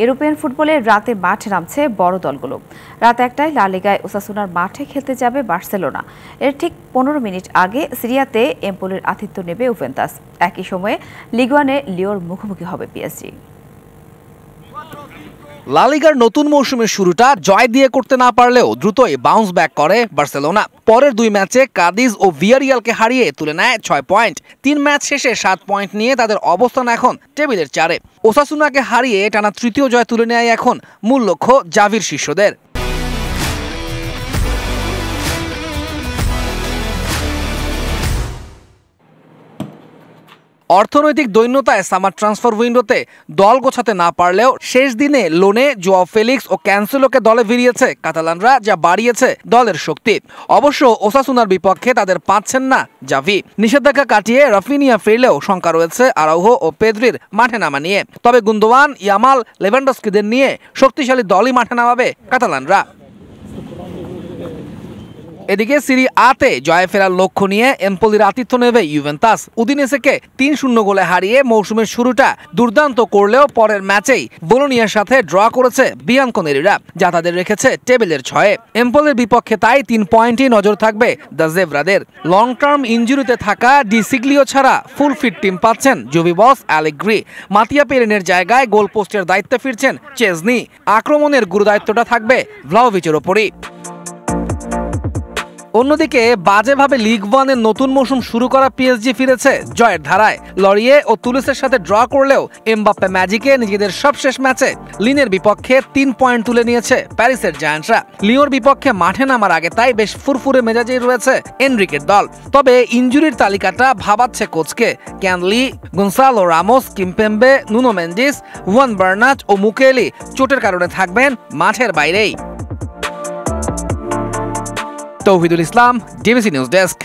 European ফুটবলে রাতে মাঠ নামছে বড় দলগুলো। রাত একটায় লালিগায় ওসাসুনার মাঠে খেলতে যাবে বার্সেলোনা। এর ঠিক পনেরো মিনিট আগে সিরিয়াতে এম্পোলের আতিথ্য নেবে উভেন্তাস। একই সময়ে লিগুয়ানে লিওর মুখোমুখি হবে পিএসজি। লালিগার নতুন মৌসুমের শুরুটা জয় দিয়ে করতে না পারলেও দ্রুতই বাউন্স ব্যাক করে বার্সেলোনা। পরের দুই ম্যাচে কাদিজ ও ভিয়ারিয়ালকে হারিয়ে তুলে নেয় ছয় পয়েন্ট। তিন ম্যাচ শেষে সাত পয়েন্ট নিয়ে তাদের অবস্থান এখন টেবিলের চারে। ওসাসুনাকে হারিয়ে টানা তৃতীয় জয় তুলে নেয় এখন মূল লক্ষ্য জাভির শিষ্যদের। অর্থনৈতিক দৈন্যতায় সামার ট্রান্সফার উইন্ডোতে দল গোছাতে না পারলেও শেষ দিনে লোনে জোয়া ফেলিক্স ও ক্যান্সেলোকে দলে ভিড়িয়েছে। কাতালানরা যা বাড়িয়েছে দলের শক্তি। অবশ্য ওসাসুনার বিপক্ষে তাদের পাচ্ছেন না জাভি। নিষেধাজ্ঞা কাটিয়ে রাফিনিয়া ফিরলেও শঙ্কা রয়েছে আরাউহো ও পেদ্রির মাঠে নামা নিয়ে। তবে গুন্দোয়ান ইয়ামাল, লেভেন্ডস্কিদের নিয়ে শক্তিশালী দলই মাঠে নামাবে কাতালানরা। এদিকে সিরি আতে জয় ফেরার লক্ষ্য নিয়ে এম্পলির আতিথ্য নেবে ইউভেন্তাস উদিনেসেকে তিন শূন্য গোলে হারিয়ে মৌসুমের শুরুটা দুর্দান্ত করলেও পরের ম্যাচেই বোলোনিয়ার সাথে ড্র করেছে বিয়ানকনেরিরা, যা তাদের রেখেছে টেবিলের ছয়ে। এম্পলের বিপক্ষে তাই তিন পয়েন্টই নজর থাকবে দ্য জেভরাদের লং টার্ম ইঞ্জুরিতে থাকা ডি সিগলিও ছাড়া ফুল ফিট টিম পাচ্ছেন জুবি বস, অ্যালেগ্রি। মাতিয়া পেরেনের জায়গায় গোল পোস্টের দায়িত্বে ফিরছেন চেজনি। আক্রমণের গুরুদায়িত্বটা থাকবে ভ্লাওভিচের ওপরই। অন্যদিকে, বাজেভাবে লিগ ওয়ানের নতুন মৌসুম শুরু করা পিএসজি ফিরেছে। জয়ের ধারায়, লরিয়ে ও তুলিসের সাথে ড্র করলেও এমবাপ্পে ম্যাজিকে নিজেদের সবশেষ ম্যাচে লিনের বিপক্ষে তিন পয়েন্ট তুলে নিয়েছে প্যারিসের জায়ান্টরা লিওর বিপক্ষে মাঠে নামার আগে তাই বেশ ফুরফুরে মেজাজেই রয়েছে এনরিকের দল। তবে ইঞ্জুরির তালিকাটা ভাবাচ্ছে কোচকে। ক্যানলি Goncalo Ramos Kimpembe Nuno Mendes Juan Bernat ও মুকেলি চোটের কারণে থাকবেন মাঠের বাইরেই। Touhidul Islam DBC news desk.